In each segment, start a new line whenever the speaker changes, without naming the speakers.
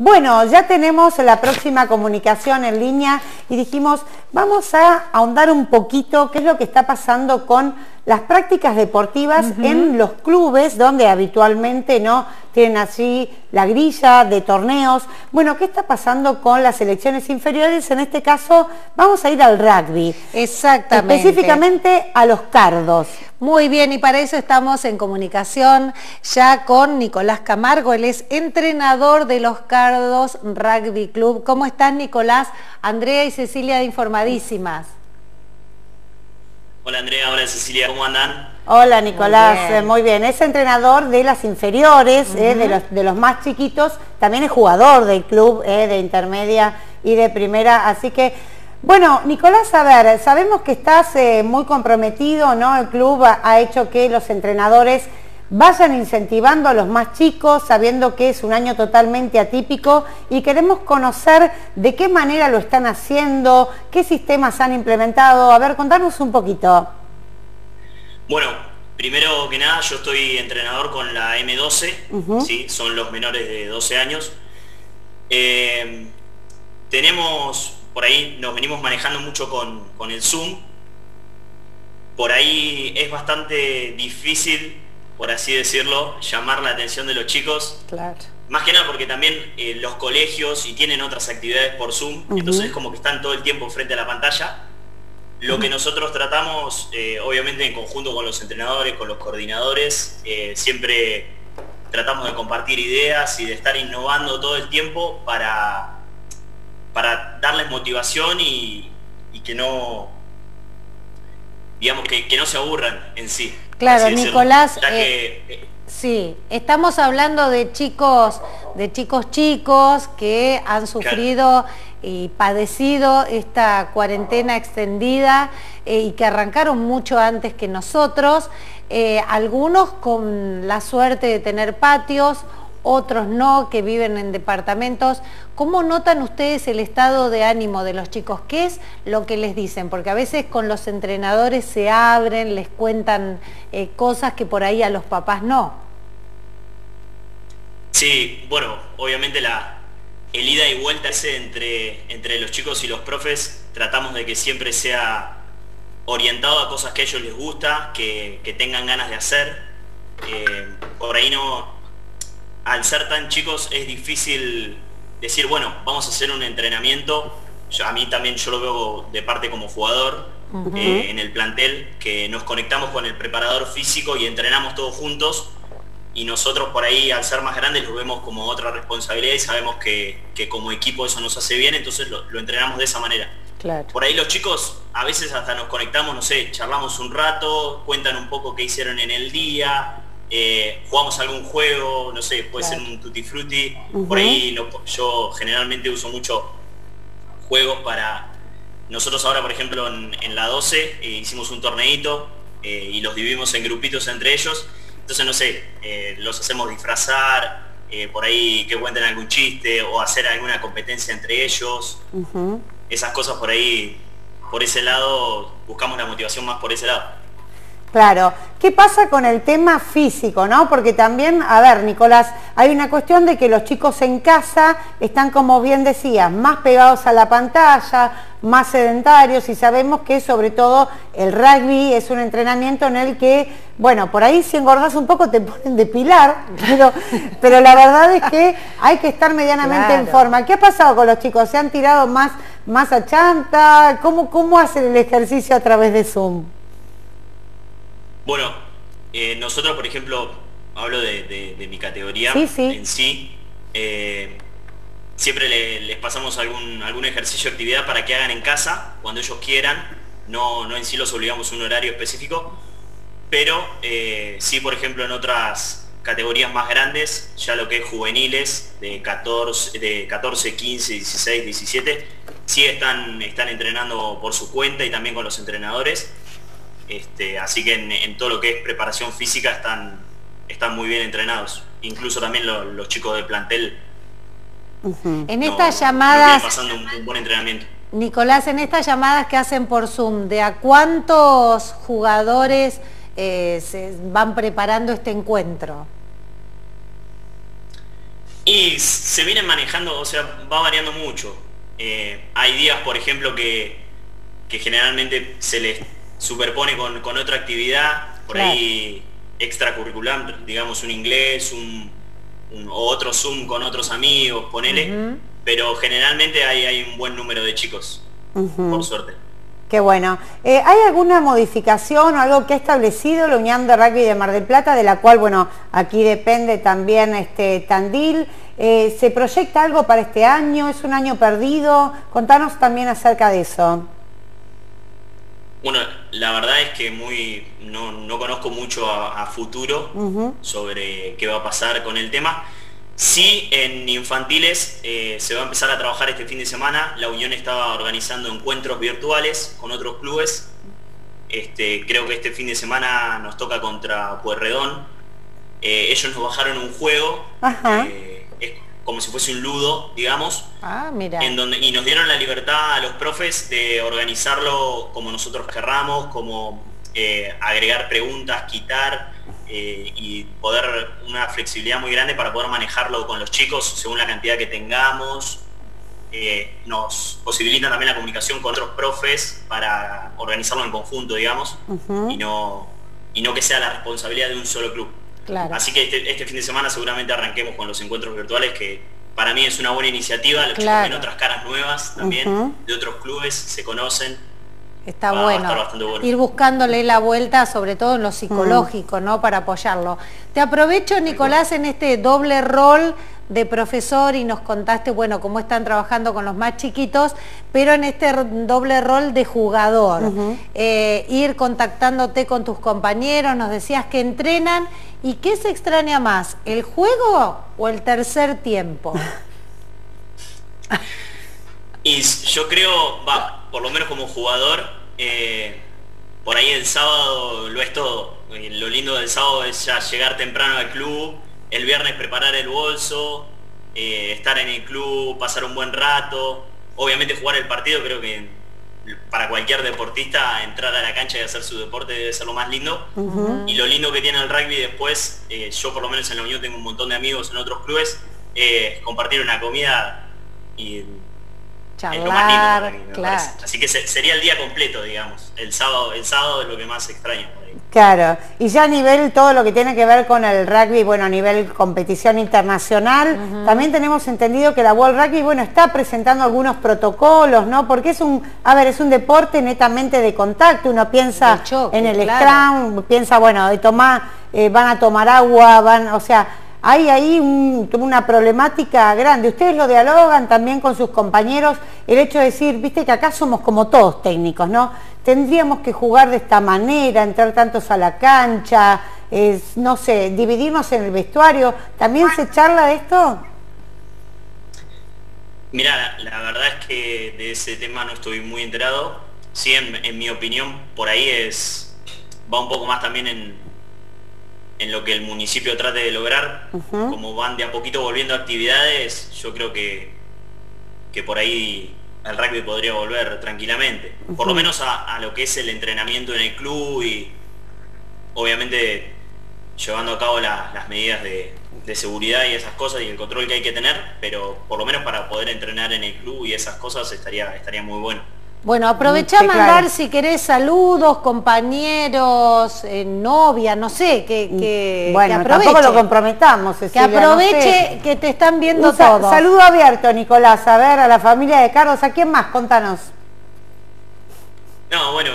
Bueno, ya tenemos la próxima comunicación en línea y dijimos, vamos a ahondar un poquito qué es lo que está pasando con las prácticas deportivas en los clubes donde habitualmente no tienen así la grilla de torneos. Bueno, ¿qué está pasando con las selecciones inferiores? En este caso vamos a ir al rugby.
Exactamente.
Específicamente a los cardos.
Muy bien, y para eso estamos en comunicación ya con Nicolás Camargo, él es entrenador de los Cardos Rugby Club. ¿Cómo estás, Nicolás? Andrea y Cecilia Informadísimas.
Hola Andrea, hola Cecilia, ¿cómo andan?
Hola Nicolás, eh, muy bien. Es entrenador de las inferiores, eh, de, los, más chiquitos, también es jugador del club eh, de intermedia y de primera, así que... Bueno, Nicolás, a ver, sabemos que estás muy comprometido, ¿no? El club ha hecho que los entrenadores vayan incentivando a los más chicos, sabiendo que es un año totalmente atípico y queremos conocer de qué manera lo están haciendo, qué sistemas han implementado. A ver, contanos un poquito.
Bueno, primero que nada, yo estoy entrenador con la M12, ¿sí? son los menores de 12 años. Eh, tenemos, por ahí nos venimos manejando mucho con, con el Zoom. Por ahí es bastante difícil por así decirlo, llamar la atención de los chicos. Claro. Más que nada porque también eh, los colegios y tienen otras actividades por Zoom, entonces es como que están todo el tiempo frente a la pantalla. Lo que nosotros tratamos, eh, obviamente en conjunto con los entrenadores, con los coordinadores, eh, siempre tratamos de compartir ideas y de estar innovando todo el tiempo para, para darles motivación y, y que no, digamos, que, que no se aburran en sí.
Claro, Nicolás, eh, eh, sí, estamos hablando de chicos, de chicos chicos que han sufrido y padecido esta cuarentena extendida eh, y que arrancaron mucho antes que nosotros, algunos con la suerte de tener patios, otros no, que viven en departamentos. ¿Cómo notan ustedes el estado de ánimo de los chicos? ¿Qué es lo que les dicen? Porque a veces con los entrenadores se abren, les cuentan eh, cosas que por ahí a los papás no.
Sí, bueno, obviamente la, el ida y vuelta ese entre, entre los chicos y los profes, tratamos de que siempre sea orientado a cosas que a ellos les gusta, que, tengan ganas de hacer. Eh, por ahí no, al ser tan chicos es difícil decir, bueno, vamos a hacer un entrenamiento. a mí también yo lo veo de parte como jugador eh, en el plantel, que nos conectamos con el preparador físico y entrenamos todos juntos. Y nosotros por ahí, al ser más grandes, lo vemos como otra responsabilidad y sabemos que, como equipo eso nos hace bien, entonces lo, entrenamos de esa manera. Por ahí los chicos a veces hasta nos conectamos, no sé, charlamos un rato, cuentan un poco qué hicieron en el día, eh, jugamos algún juego, no sé, puede ser un tutti frutti, por ahí yo generalmente uso mucho juegos para... Nosotros ahora, por ejemplo, en, la 12 eh, hicimos un torneito eh, y los dividimos en grupitos entre ellos, entonces no sé, los hacemos disfrazar, por ahí que cuenten algún chiste o hacer alguna competencia entre ellos, esas cosas por ahí, por ese lado, buscamos la motivación más por ese lado.
Claro. ¿Qué pasa con el tema físico, no? Porque también, a ver, Nicolás, hay una cuestión de que los chicos en casa están, como bien decías, más pegados a la pantalla, más sedentarios y sabemos que sobre todo el rugby es un entrenamiento en el que, bueno, por ahí si engordas un poco te ponen de pilar, pero, pero la verdad es que hay que estar medianamente en forma. ¿Qué ha pasado con los chicos? ¿Se han tirado más, más a chanta? ¿Cómo, ¿Cómo hacen el ejercicio a través de Zoom?
Bueno, eh, nosotros, por ejemplo, hablo de, mi categoría en sí. Eh, siempre les pasamos algún, algún ejercicio o actividad para que hagan en casa, cuando ellos quieran. No, no en sí los obligamos a un horario específico. Pero eh, sí, por ejemplo, en otras categorías más grandes, ya lo que es juveniles, de 14, de 14 15, 16, 17, sí están, están entrenando por su cuenta y también con los entrenadores. Este, así que en, todo lo que es preparación física están, están muy bien entrenados. Incluso también los chicos de plantel.
En estas llamadas...
pasando un, buen entrenamiento.
Nicolás, en estas llamadas que hacen por Zoom, ¿de a cuántos jugadores eh, se van preparando este encuentro?
Y se vienen manejando, o sea, va variando mucho. Eh, hay días, por ejemplo, que, que generalmente se les superpone con, otra actividad, por ahí extracurricular, digamos un inglés, un, o otro Zoom con otros amigos, ponele, pero generalmente hay, hay, un buen número de chicos, por suerte.
Qué bueno. Eh, ¿Hay alguna modificación o algo que ha establecido la Unión de Rugby de Mar del Plata, de la cual, bueno, aquí depende también este Tandil? Eh, ¿Se proyecta algo para este año? ¿Es un año perdido? Contanos también acerca de eso.
Bueno, la verdad es que muy no, conozco mucho a, futuro sobre qué va a pasar con el tema. Sí, en infantiles eh, se va a empezar a trabajar este fin de semana. La Unión estaba organizando encuentros virtuales con otros clubes. Este, creo que este fin de semana nos toca contra Puerredón. Eh, ellos nos bajaron un juego, eh, es como si fuese un ludo, digamos, ah, En donde, y nos dieron la libertad a los profes de organizarlo como nosotros querramos, como agregar preguntas, quitar. Eh, y poder una flexibilidad muy grande para poder manejarlo con los chicos según la cantidad que tengamos. Eh, nos posibilita también la comunicación con otros profes para organizarlo en conjunto, digamos, y, no, y no que sea la responsabilidad de un solo club. Así que este, este, fin de semana seguramente arranquemos con los encuentros virtuales, que para mí es una buena iniciativa, los chicos ven otras caras nuevas también, de otros clubes, se conocen,
Está bueno. Ir buscándole la vuelta, sobre todo en lo psicológico, ¿no? Para apoyarlo. Te aprovecho, Nicolás, en este doble rol de profesor y nos contaste, bueno, cómo están trabajando con los más chiquitos, pero en este doble rol de jugador. Eh, ir contactándote con tus compañeros, nos decías que entrenan. ¿Y qué se extraña más, el juego o el tercer tiempo?
y yo creo, por lo menos como jugador, eh, por ahí el sábado lo es todo. Eh, lo lindo del sábado es ya llegar temprano al club, el viernes preparar el bolso, eh, estar en el club, pasar un buen rato. Obviamente jugar el partido creo que para cualquier deportista entrar a la cancha y hacer su deporte debe ser lo más lindo. Y lo lindo que tiene el rugby después, yo por lo menos en la Unión tengo un montón de amigos en otros clubes, compartir una comida y
charlar, claro.
Así que sería el día completo, digamos. El sábado, el sábado es lo que más extraño.
Claro, y ya a nivel todo lo que tiene que ver con el rugby, bueno, a nivel competición internacional, también tenemos entendido que la World Rugby, bueno, está presentando algunos protocolos, ¿no? Porque es un, a ver, es un deporte netamente de contacto, uno piensa en el scrum, piensa, bueno, de tomar, eh, van a tomar agua, van, o sea, hay ahí una problemática grande. Ustedes lo dialogan también con sus compañeros, el hecho de decir, viste que acá somos como todos técnicos, ¿no? Tendríamos que jugar de esta manera, entrar tantos a la cancha, no sé, dividirnos en el vestuario. ¿También se charla de esto?
Mira, la, verdad es que de ese tema no estoy muy enterado. Sí, en mi opinión, por ahí es va un poco más también en, en lo que el municipio trate de lograr, como van de a poquito volviendo actividades, yo creo que, que por ahí el rugby podría volver tranquilamente, por lo menos a, lo que es el entrenamiento en el club y obviamente llevando a cabo las medidas de, de, seguridad y esas cosas y el control que hay que tener, pero por lo menos para poder entrenar en el club y esas cosas estaría, estaría muy bueno.
Bueno, aprovecha a mandar si querés saludos, compañeros, eh, novia, no sé, que, que,
bueno, aproveche. tampoco lo comprometamos,
Cecilia, Que aproveche que te están viendo todos.
Saludo abierto, Nicolás, a ver, a la familia de Carlos, ¿a quién más? Contanos.
No, bueno,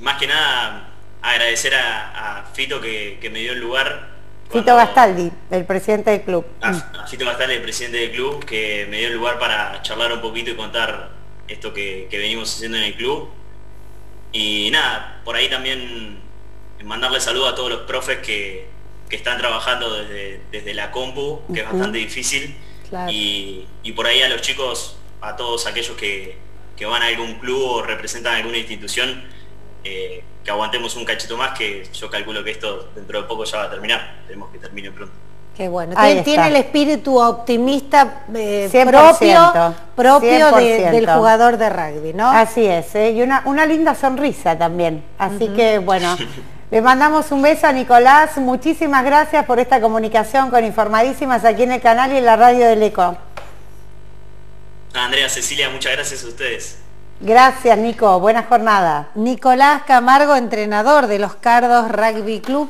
más que nada agradecer a, Fito que, me dio el lugar.
Fito Gastaldi, el presidente del club.
a Fito Gastaldi, el presidente del club, que me dio el lugar para charlar un poquito y contar esto que, venimos haciendo en el club. Y nada, por ahí también mandarle saludo a todos los profes que, están trabajando desde, desde, la compu, que es bastante difícil. Y, por ahí a los chicos, a todos aquellos que, van a algún club o representan alguna institución, eh, que aguantemos un cachito más, que yo calculo que esto dentro de poco ya va a terminar. Esperemos que termine pronto.
Qué bueno. Tiene, el espíritu optimista eh, propio, propio del jugador de rugby, ¿no?
Así es, ¿eh? y una, una linda sonrisa también. Así que, bueno, Le mandamos un beso a Nicolás, muchísimas gracias por esta comunicación con Informadísimas aquí en el canal y en la radio del ECO.
Andrea, Cecilia, muchas gracias a ustedes.
Gracias, Nico. Buena jornada.
Nicolás Camargo, entrenador de los Cardos Rugby Club.